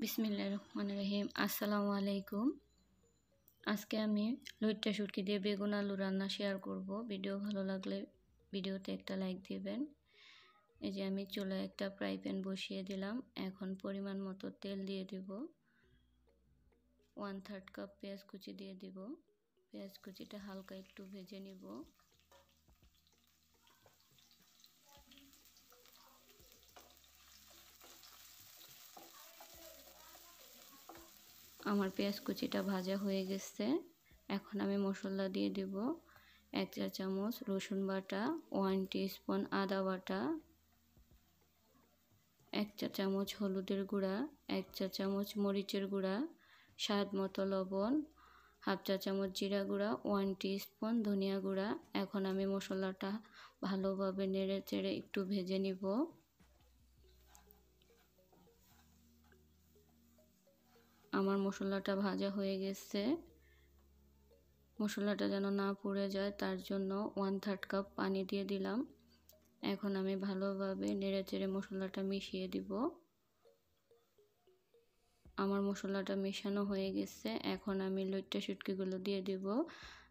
বিসমিল্লা রহমান রহিম। আসসালামু আলাইকুম। আজকে আমি লইট্টা সুটকি দিয়ে বেগুন আলু রান্না শেয়ার করব। ভিডিও ভালো লাগলে ভিডিওতে একটা লাইক দিবেন। এই যে আমি চুলায় একটা ফ্রাই প্যান বসিয়ে দিলাম। এখন পরিমাণ মতো তেল দিয়ে দিব। ওয়ান থার্ড কাপ পেঁয়াজ কুচি দিয়ে দিব। পেঁয়াজ কুচিটা হালকা একটু ভেজে নিব। আমার পেঁয়াজ কুচিটা ভাজা হয়ে গেছে। এখন আমি মশলা দিয়ে দিব এক চা চামচ রসুন বাটা ওয়ান স্পুন আদা বাটা, এক চা চামচ হলুদের গুঁড়া, এক চা চামচ মরিচের গুঁড়া, স্বাদ মতো লবণ, হাফ চা চামচ জিরা গুঁড়া ওয়ান স্পুন ধনিয়া গুঁড়া। এখন আমি মশলাটা ভালোভাবে নেড়ে চেড়ে একটু ভেজে নিব। আমার মশলাটা ভাজা হয়ে গেছে। মশলাটা যেন না পুড়ে যায়, তার জন্য ওয়ান থার্ড কাপ পানি দিয়ে দিলাম। এখন আমি ভালোভাবে নেড়ে চেড়ে মশলাটা মিশিয়ে দিব। আমার মশলাটা মেশানো হয়ে গেছে। এখন আমি লইট্টা শুটকিগুলো দিয়ে দিব।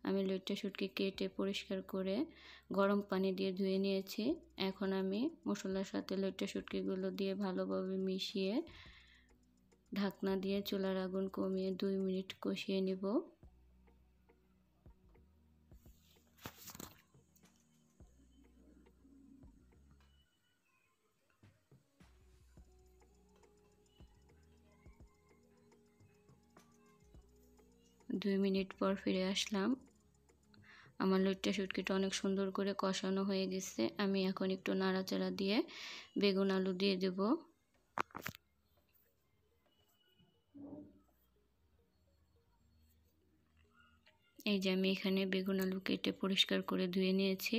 আমি লইট্টা শুটকি কেটে পরিষ্কার করে গরম পানি দিয়ে ধুয়ে নিয়েছি। এখন আমি মশলার সাথে লইট্টা শুটকিগুলো দিয়ে ভালোভাবে মিশিয়ে ঢাকনা দিয়ে চুলার আগুন কমিয়ে দুই মিনিট কষিয়ে নিব। দুই মিনিট পর ফিরে আসলাম। আমার লইট্টা শুটকিটা অনেক সুন্দর করে কষানো হয়ে গেছে। আমি এখন একটু নাড়াচাড়া দিয়ে বেগুন আলু দিয়ে দেব। যে আমি এখানে বেগুন আলু কেটে পরিষ্কার করে ধুয়ে নিয়েছি।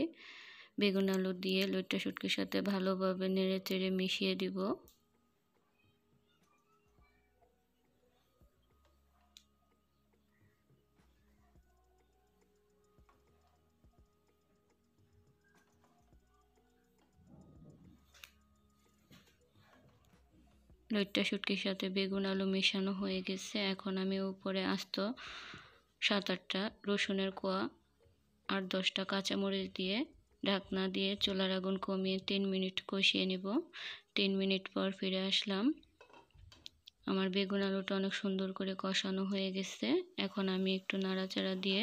বেগুন আলু দিয়ে লইট্টা শুটকির সাথে ভালোভাবে নেড়ে চেড়ে মিশিয়ে দিব। লইট্টা শুটকির সাথে বেগুন আলু মেশানো হয়ে গেছে। এখন আমি উপরে আস্ত সাত আটটা রসুনের কোয়া আর দশটা কাঁচামরিচ দিয়ে ঢাকনা দিয়ে চুলার আগুন কমিয়ে তিন মিনিট কষিয়ে নিব। তিন মিনিট পর ফিরে আসলাম। আমার বেগুন আলুটা অনেক সুন্দর করে কষানো হয়ে গেছে। এখন আমি একটু নাড়াচাড়া দিয়ে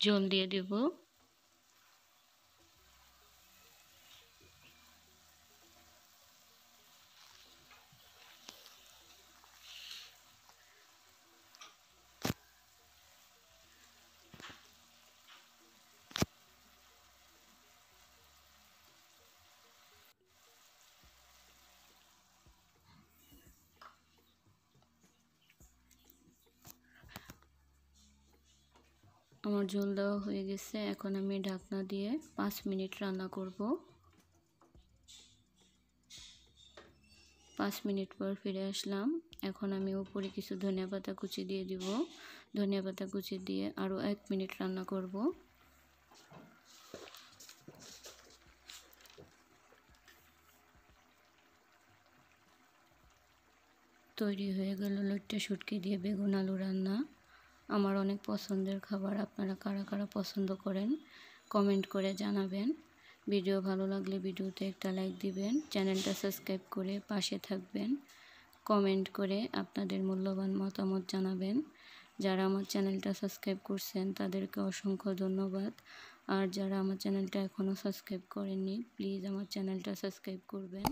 জল দিয়ে দেবো। আমার ঝোল দেওয়া হয়ে গেছে। এখন আমি ঢাকনা দিয়ে পাঁচ মিনিট রান্না করব। পাঁচ মিনিট পর ফিরে আসলাম। এখন আমি উপরে কিছু ধনিয়া পাতা কুচি দিয়ে দিব। ধনিয়া পাতা কুচি দিয়ে আরও এক মিনিট রান্না করব। তৈরি হয়ে গেল লইট্টা শুটকি দিয়ে বেগুন আলু রান্না। আমার অনেক পছন্দের খাবার, আপনারা কারা কারা পছন্দ করেন কমেন্ট করে জানাবেন। ভিডিও ভালো লাগলে ভিডিওতে একটা লাইক দিবেন, চ্যানেলটা সাবস্ক্রাইব করে পাশে থাকবেন কমেন্ট করে আপনাদের মূল্যবান মতামত জানাবেন। যারা আমার চ্যানেলটা সাবস্ক্রাইব করছেন, তাদেরকে অসংখ্য ধন্যবাদ। আর যারা আমার চ্যানেলটা এখনও সাবস্ক্রাইব করেননি প্লিজ আমার চ্যানেলটা সাবস্ক্রাইব করবেন।